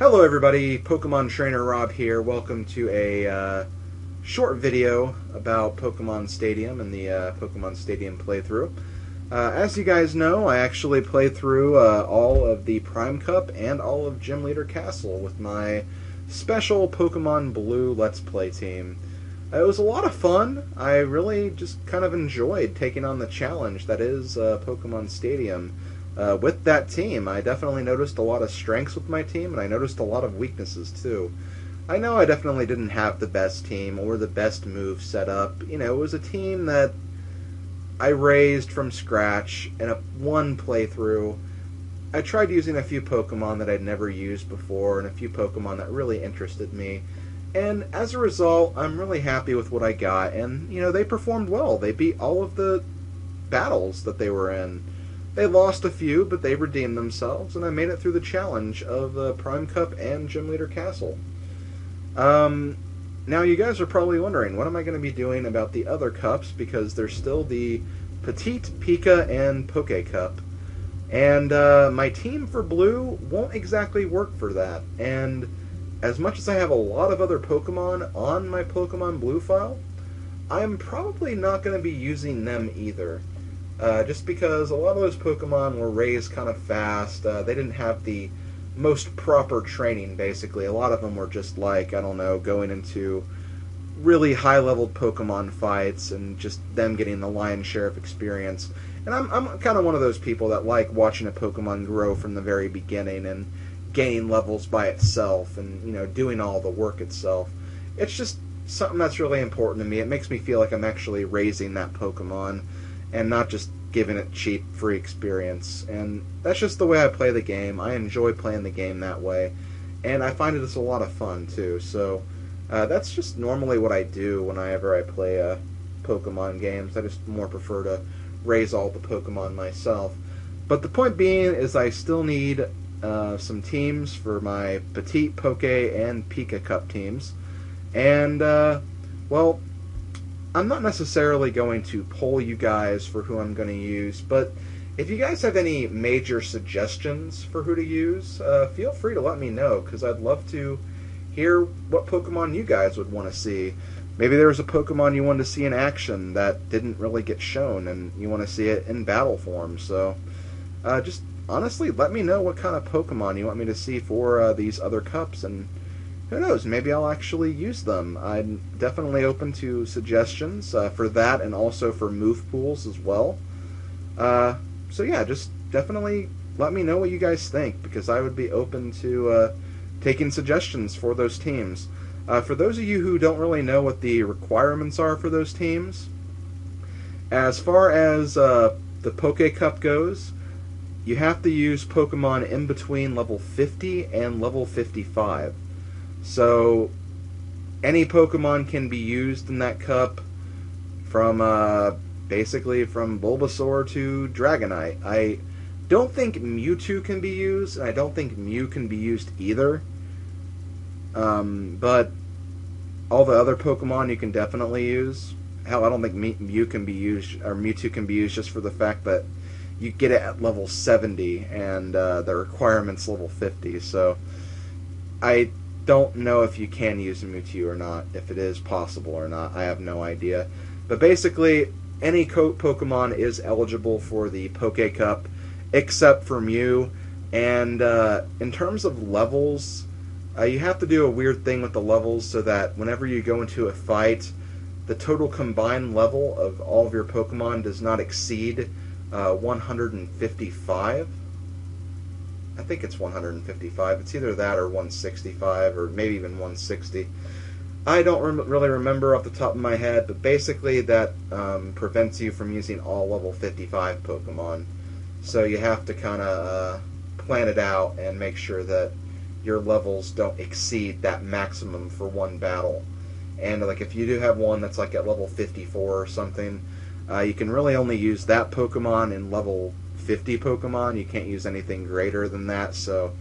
Hello everybody, Pokemon Trainer Rob here. Welcome to a uh, short video about Pokemon Stadium and the uh, Pokemon Stadium playthrough. Uh, as you guys know, I actually played through uh, all of the Prime Cup and all of Gym Leader Castle with my special Pokemon Blue Let's Play team. It was a lot of fun. I really just kind of enjoyed taking on the challenge that is uh, Pokemon Stadium uh, with that team, I definitely noticed a lot of strengths with my team, and I noticed a lot of weaknesses too. I know I definitely didn't have the best team or the best move set up. You know, it was a team that I raised from scratch in a one playthrough. I tried using a few Pokemon that I'd never used before, and a few Pokemon that really interested me. And as a result, I'm really happy with what I got. And, you know, they performed well. They beat all of the battles that they were in. They lost a few, but they redeemed themselves, and I made it through the challenge of uh, Prime Cup and Gym Leader Castle. Um, now, you guys are probably wondering, what am I going to be doing about the other cups? Because there's still the Petit, Pika, and Poke Cup. And uh, my team for blue won't exactly work for that. And as much as I have a lot of other Pokemon on my Pokemon Blue file, I'm probably not going to be using them either. Uh, just because a lot of those Pokemon were raised kind of fast. Uh, they didn't have the most proper training, basically. A lot of them were just like, I don't know, going into really high leveled Pokemon fights and just them getting the lion's share of experience. And I'm, I'm kind of one of those people that like watching a Pokemon grow from the very beginning and gaining levels by itself and, you know, doing all the work itself. It's just something that's really important to me. It makes me feel like I'm actually raising that Pokemon and not just giving it cheap free experience. And that's just the way I play the game. I enjoy playing the game that way, and I find it is a lot of fun too. So uh, that's just normally what I do whenever I play uh, Pokemon games. I just more prefer to raise all the Pokemon myself. But the point being is I still need uh, some teams for my Petit, Poke, and Pika Cup teams. And, uh, well, I'm not necessarily going to poll you guys for who I'm going to use, but if you guys have any major suggestions for who to use, uh, feel free to let me know because I'd love to hear what Pokemon you guys would want to see. Maybe there was a Pokemon you wanted to see in action that didn't really get shown, and you want to see it in battle form. So, uh, just honestly, let me know what kind of Pokemon you want me to see for uh, these other cups, and who knows? Maybe I'll actually use them. I'm definitely open to suggestions uh, for that and also for move pools as well. Uh, so yeah, just definitely let me know what you guys think because I would be open to uh, taking suggestions for those teams. Uh, for those of you who don't really know what the requirements are for those teams, as far as uh, the Poke Cup goes, you have to use Pokemon in between level 50 and level 55. So any Pokemon can be used in that cup from uh, basically from Bulbasaur to Dragonite. I don't think Mewtwo can be used, and I don't think Mew can be used either. Um, but all the other Pokemon you can definitely use. Hell, I don't think Mew can be used or Mewtwo can be used just for the fact that you get it at level 70 and uh, the requirement's level 50. So I don't know if you can use Mewtwo or not, if it is possible or not. I have no idea. But basically, any Pokemon is eligible for the Poke Cup, except for Mew. And uh, in terms of levels, uh, you have to do a weird thing with the levels so that whenever you go into a fight, the total combined level of all of your Pokemon does not exceed uh, 155. I think it's 155. It's either that or 165 or maybe even 160. I don't rem- really remember off the top of my head, but basically that um, prevents you from using all level 55 Pokemon. So you have to kind of uh, plan it out and make sure that your levels don't exceed that maximum for one battle. And like if you do have one that's like at level 54 or something, uh, you can really only use that Pokemon in level 50 Pokemon. You can't use anything greater than that, so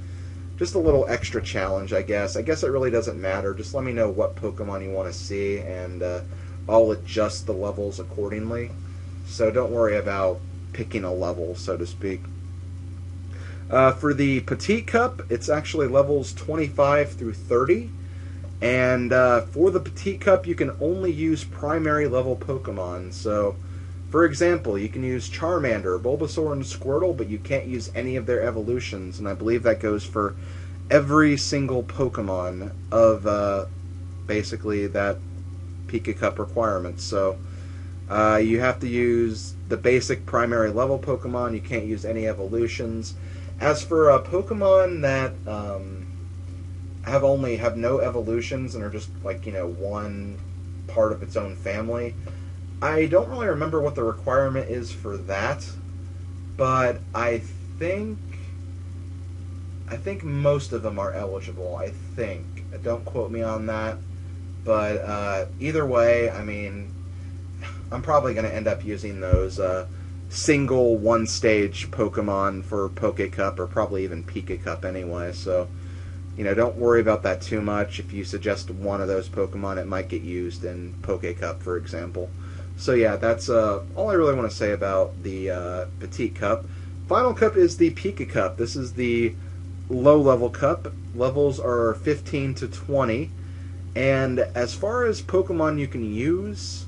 just a little extra challenge, I guess. I guess it really doesn't matter. Just let me know what Pokemon you want to see, and uh, I'll adjust the levels accordingly. So don't worry about picking a level, so to speak. Uh, for the Petit Cup, it's actually levels 25 through 30. And uh, for the Petit Cup, you can only use primary level Pokemon. So, for example, you can use Charmander, Bulbasaur, and Squirtle, but you can't use any of their evolutions. And I believe that goes for every single Pokemon of uh, basically that Pika Cup requirement. So, uh, you have to use the basic primary level Pokemon. You can't use any evolutions. As for uh, Pokemon that um, have only have no evolutions and are just like you know one part of its own family, I don't really remember what the requirement is for that, but I think I think most of them are eligible. I think. Don't quote me on that, but uh, either way, I mean, I'm probably going to end up using those. Uh, single one stage Pokemon for Poke Cup or probably even Pika Cup anyway. So, you know, don't worry about that too much. If you suggest one of those Pokemon, it might get used in Poke Cup, for example. So yeah, that's uh, all I really want to say about the uh, Petit Cup. Final Cup is the Pika Cup. This is the low level cup. Levels are 15 to 20. And as far as Pokemon you can use,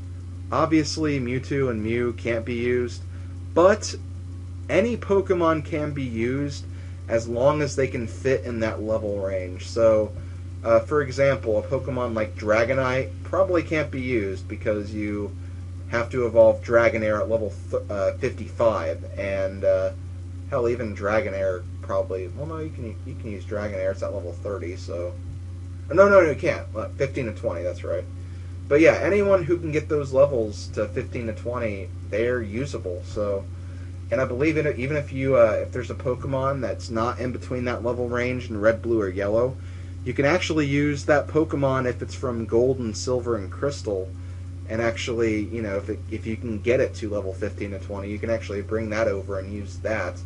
obviously Mewtwo and Mew can't be used. But any Pokemon can be used as long as they can fit in that level range. So, uh, for example, a Pokemon like Dragonite probably can't be used because you have to evolve Dragonair at level uh, 55, and uh, hell, even Dragonair probably. Well, no, you can you can use Dragonair. It's at level 30, so. No, no, no, you can't. 15 to 20, that's right. But yeah, anyone who can get those levels to 15 to 20, they're usable. So, and I believe it. Even if you uh, if there's a Pokemon that's not in between that level range in red, blue, or yellow, you can actually use that Pokemon if it's from Gold and Silver and Crystal, and actually, you know, if it, if you can get it to level 15 to 20, you can actually bring that over and use that.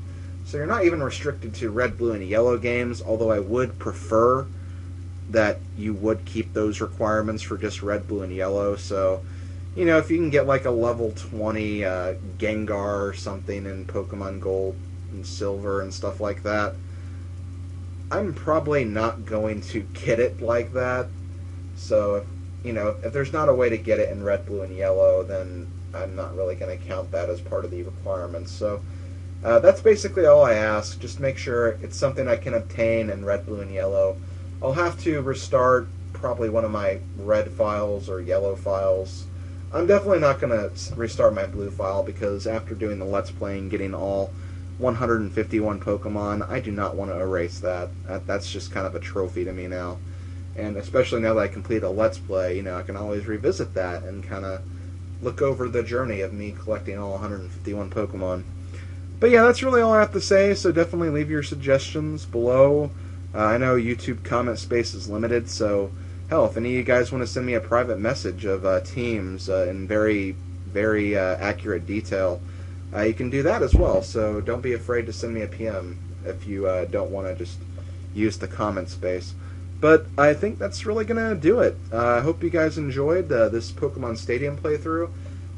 So you're not even restricted to red, blue, and yellow games. Although I would prefer that you would keep those requirements for just red, blue, and yellow. So, you know, if you can get like a level 20 uh, Gengar or something in Pokemon Gold and Silver and stuff like that, I'm probably not going to get it like that. So, you know, if there's not a way to get it in red, blue, and yellow, then I'm not really going to count that as part of the requirements. So, uh, that's basically all I ask. Just make sure it's something I can obtain in red, blue, and yellow. I'll have to restart probably one of my red files or yellow files. I'm definitely not going to restart my blue file because after doing the Let's Play and getting all 151 Pokemon, I do not want to erase that. That's just kind of a trophy to me now. And especially now that I complete a Let's Play, you know, I can always revisit that and kind of look over the journey of me collecting all 151 Pokemon. But yeah, that's really all I have to say, so definitely leave your suggestions below. Uh, I know YouTube comment space is limited, so hell, if any of you guys want to send me a private message of uh, teams uh, in very, very uh, accurate detail, uh, you can do that as well. So don't be afraid to send me a PM if you uh, don't want to just use the comment space. But I think that's really going to do it. I hope you guys enjoyed this Pokemon Stadium playthrough.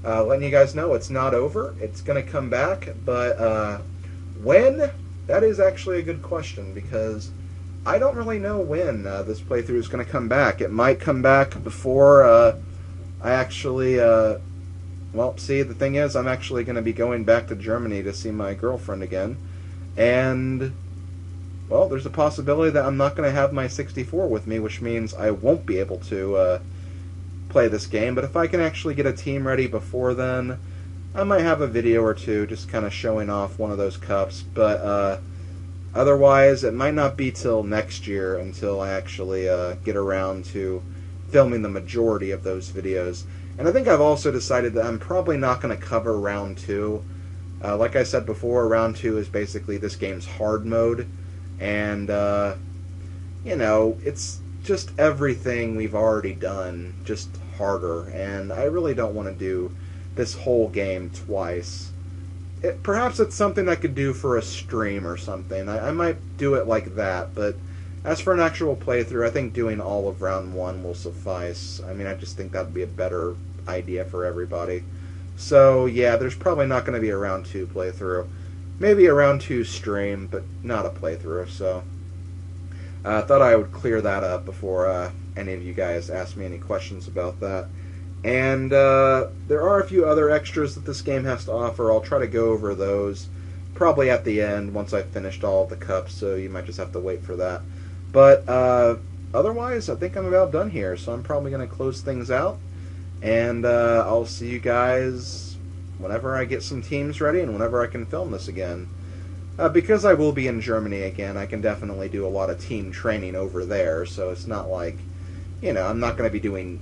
letting you guys know it's not over. It's going to come back, but when? That is actually a good question because I don't really know when uh, this playthrough is going to come back. It might come back before uh, I actually. Uh, well, see, the thing is, I'm actually going to be going back to Germany to see my girlfriend again, and well, there's a possibility that I'm not going to have my 64 with me, which means I won't be able to uh, play this game. But if I can actually get a team ready before then, I might have a video or two just kind of showing off one of those cups. But uh, Otherwise, it might not be till next year until I actually uh, get around to filming the majority of those videos. And I think I've also decided that I'm probably not going to cover round two. Uh, like I said before, round two is basically this game's hard mode, and uh, you know, it's just everything we've already done, just harder. And I really don't want to do this whole game twice it, perhaps it's something I could do for a stream or something. I, I, might do it like that, but as for an actual playthrough, I think doing all of round one will suffice. I mean, I just think that'd be a better idea for everybody. So, yeah, there's probably not going to be a round two playthrough. Maybe a round two stream, but not a playthrough. So I uh, thought I would clear that up before uh, any of you guys ask me any questions about that. And uh, there are a few other extras that this game has to offer. I'll try to go over those probably at the end once I've finished all of the cups, so you might just have to wait for that. But uh, otherwise, I think I'm about done here, so I'm probably going to close things out. And uh, I'll see you guys whenever I get some teams ready and whenever I can film this again. Uh, because I will be in Germany again, I can definitely do a lot of team training over there, so it's not like, you know, I'm not going to be doing,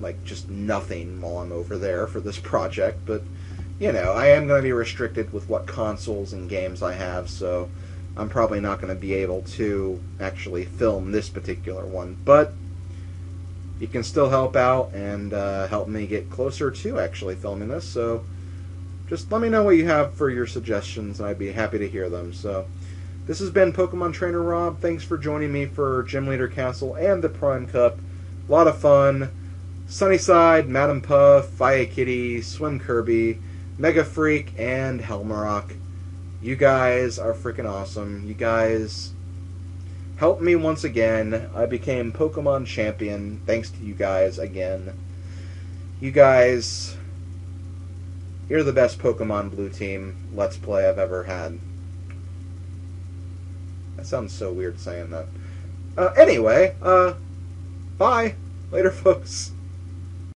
like, just nothing while I'm over there for this project, but, you know, I am going to be restricted with what consoles and games I have, so I'm probably not going to be able to actually film this particular one, but you can still help out and uh, help me get closer to actually filming this, so just let me know what you have for your suggestions, and I'd be happy to hear them. So, this has been Pokemon Trainer Rob. Thanks for joining me for Gym Leader Castle and the Prime Cup. A lot of fun. Sunnyside, Madam Puff, Fire Kitty, Swim Kirby, Mega Freak, and Helmarock. You guys are freaking awesome. You guys helped me once again. I became Pokemon champion thanks to you guys again. You guys you're the best Pokemon Blue Team Let's Play I've ever had. That sounds so weird saying that. Uh, anyway, uh, bye. Later, folks.